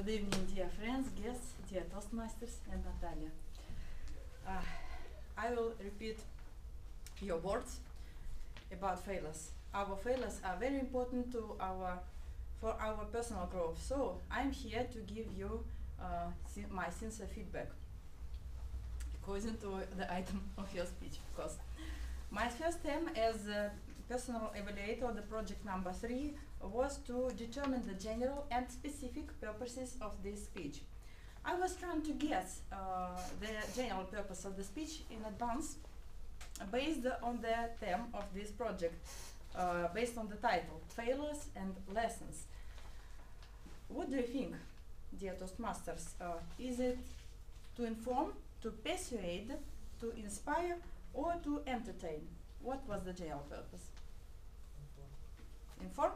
Good evening, dear friends, guests, dear Toastmasters, and Natalia. Uh, I will repeat your words about failures. Our failures are very important to our for our personal growth. So I'm here to give you uh, si- my sincere feedback according to the item of your speech, of course. My first aim as a personal evaluator of the project number three was to determine the general and specific purposes of this speech. I was trying to guess uh, the general purpose of the speech in advance based on the theme of this project, uh, based on the title, Failures and Lessons. What do you think, dear Toastmasters? Uh, is it to inform, to persuade, to inspire, or to entertain? What was the general purpose? Inform?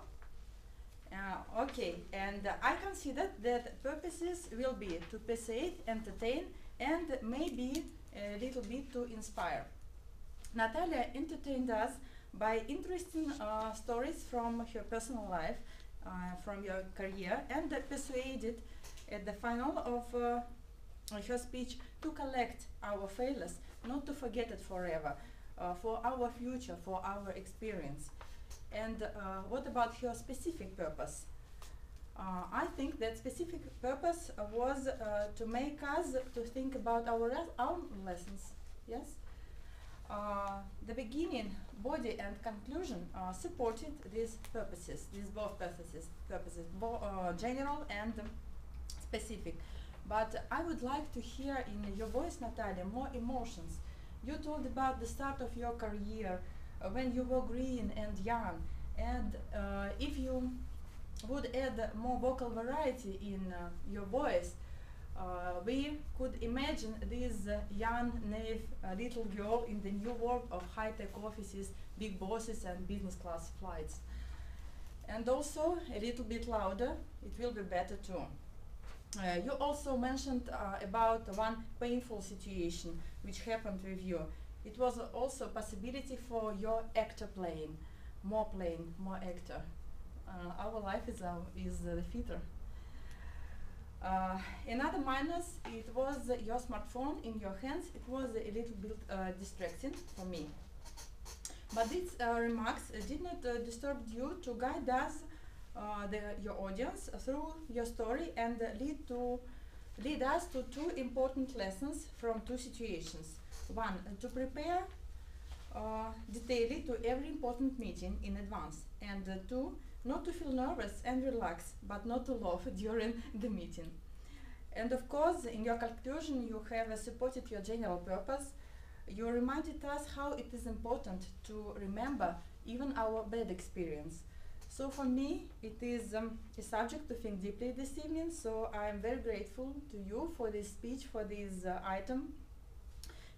Uh, okay, and uh, I consider that purposes will be to persuade, entertain, and maybe a little bit to inspire. Natalia entertained us by interesting uh, stories from her personal life, uh, from your career, and uh, persuaded at the final of uh, her speech to collect our failures, not to forget it forever, uh, for our future, for our experience. And uh, what about her specific purpose? Uh, I think that specific purpose uh, was uh, to make us to think about our own lessons. Yes. The beginning, body, and conclusion supported these purposes. These both purposes, purposes, bo- general and um, specific. But I would like to hear in your voice, Natalia, more emotions. You told about the start of your career uh, when you were green and young, and uh, if you would add more vocal variety in uh, your voice, uh, we could imagine this uh, young, naive uh, little girl in the new world of high-tech offices, big bosses, and business class flights. And also a little bit louder, it will be better too. Uh, you also mentioned uh, about one painful situation which happened with you. It was also a possibility for your actor playing, more playing, more actor. Uh, our life is our, is uh, the theater. Uh, another minus, it was uh, your smartphone in your hands. It was a little bit uh, distracting for me. But these uh, remarks uh, did not uh, disturb you to guide us, uh, the, your audience, through your story and uh, lead to lead us to two important lessons from two situations. One, uh, to prepare uh, detailedly to every important meeting in advance, and uh, two, not to feel nervous and relax, but not to laugh during the meeting. And of course, in your conclusion, you have uh, supported your general purpose. You reminded us how it is important to remember even our bad experience. So for me, it is um, a subject to think deeply this evening. So I am very grateful to you for this speech, for this uh, item,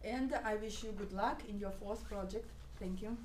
and I wish you good luck in your fourth project. Thank you.